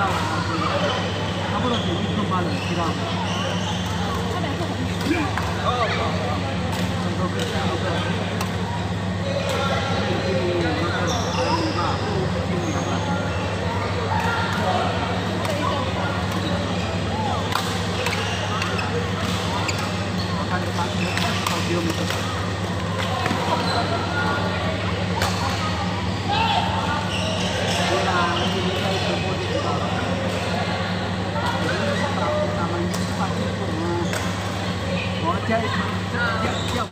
到了差不多，差不多接近出发了，知道吗？Thank you. 我家里躺